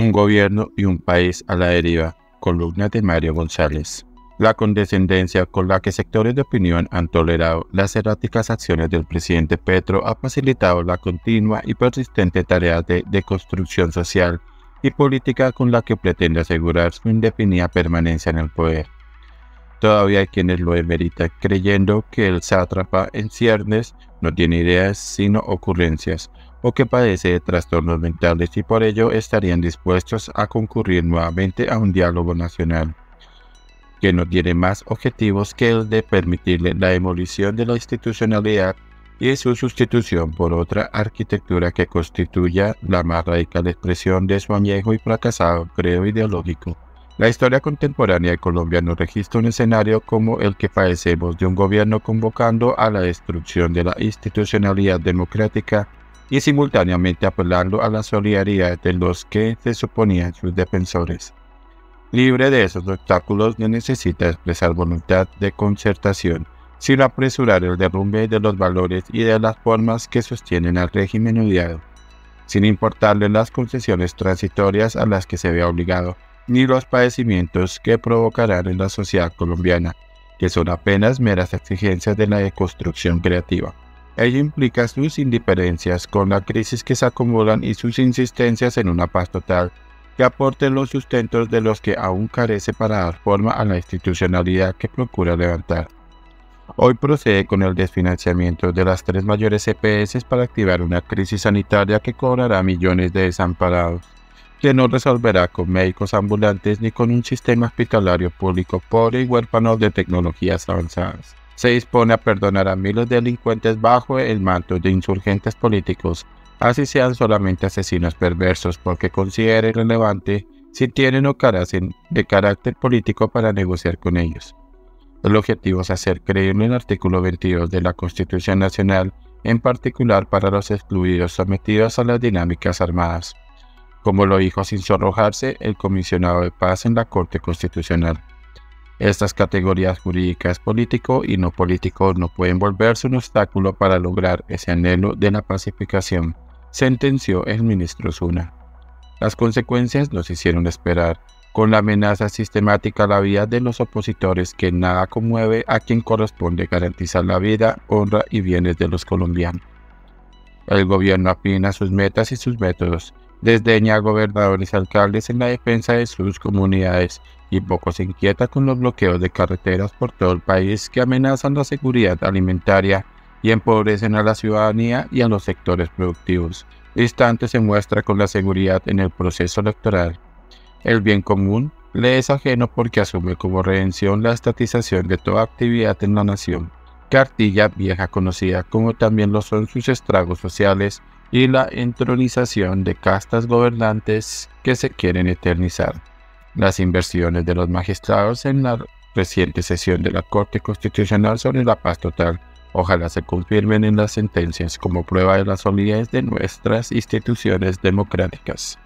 Un gobierno y un país a la deriva. Columna de Mario González. La condescendencia con la que sectores de opinión han tolerado las erráticas acciones del presidente Petro ha facilitado la continua y persistente tarea de deconstrucción social y política con la que pretende asegurar su indefinida permanencia en el poder. Todavía hay quienes lo emeritan creyendo que el sátrapa en ciernes no tiene ideas sino ocurrencias o que padece de trastornos mentales y por ello estarían dispuestos a concurrir nuevamente a un diálogo nacional que no tiene más objetivos que el de permitirle la demolición de la institucionalidad y su sustitución por otra arquitectura que constituya la más radical expresión de su añejo y fracasado credo ideológico. La historia contemporánea de Colombia nos registra un escenario como el que padecemos de un gobierno convocando a la destrucción de la institucionalidad democrática y simultáneamente apelando a la solidaridad de los que se suponían sus defensores. Libre de esos obstáculos no necesita expresar voluntad de concertación, sino apresurar el derrumbe de los valores y de las formas que sostienen al régimen odiado, sin importarle las concesiones transitorias a las que se ve obligado ni los padecimientos que provocarán en la sociedad colombiana, que son apenas meras exigencias de la deconstrucción creativa. Ello implica sus indiferencias con la crisis que se acumulan y sus insistencias en una paz total que aporte los sustentos de los que aún carece para dar forma a la institucionalidad que procura levantar. Hoy procede con el desfinanciamiento de las tres mayores EPS para activar una crisis sanitaria que cobrará millones de desamparados que no resolverá con médicos ambulantes ni con un sistema hospitalario público pobre y huérfano de tecnologías avanzadas. Se dispone a perdonar a miles de delincuentes bajo el manto de insurgentes políticos, así sean solamente asesinos perversos porque considere relevante si tienen o carecen de carácter político para negociar con ellos. El objetivo es hacer creíble el artículo 22 de la Constitución Nacional, en particular para los excluidos sometidos a las dinámicas armadas como lo dijo sin sonrojarse el comisionado de paz en la Corte Constitucional. Estas categorías jurídicas político y no político no pueden volverse un obstáculo para lograr ese anhelo de la pacificación, sentenció el ministro Zuna. Las consecuencias nos hicieron esperar, con la amenaza sistemática a la vida de los opositores que nada conmueve a quien corresponde garantizar la vida, honra y bienes de los colombianos. El gobierno afina sus metas y sus métodos, desdeña a gobernadores y alcaldes en la defensa de sus comunidades y poco se inquieta con los bloqueos de carreteras por todo el país que amenazan la seguridad alimentaria y empobrecen a la ciudadanía y a los sectores productivos. Distante se muestra con la seguridad en el proceso electoral. El bien común le es ajeno porque asume como redención la estatización de toda actividad en la nación. Cartilla vieja conocida como también lo son sus estragos sociales y la entronización de castas gobernantes que se quieren eternizar. Las inversiones de los magistrados en la reciente sesión de la Corte Constitucional sobre la paz total ojalá se confirmen en las sentencias como prueba de la solidez de nuestras instituciones democráticas.